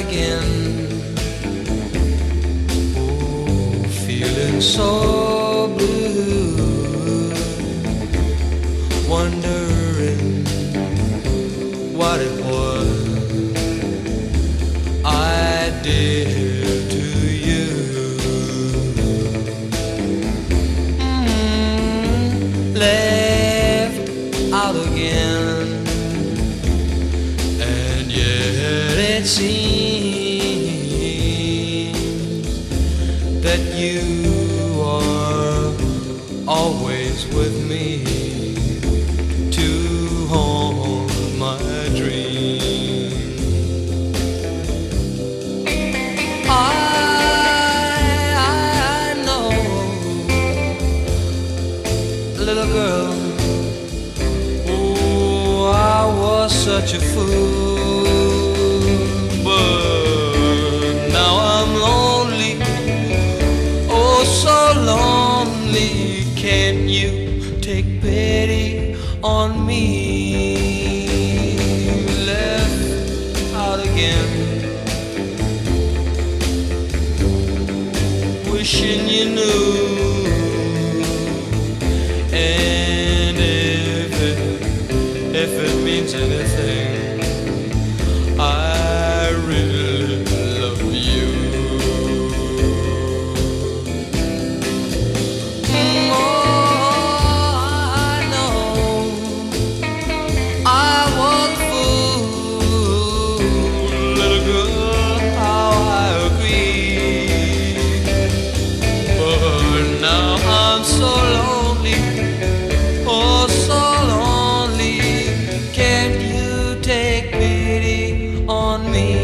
again. Oh, feeling so blue, wondering what it was I did. Mm, out again. And yet it seems. That you are always with me to haunt my dreams. I, I know, little girl. Oh, I was such a fool, you take pity on me? You Left out again, wishing you knew. And if it, if it means anything. on me.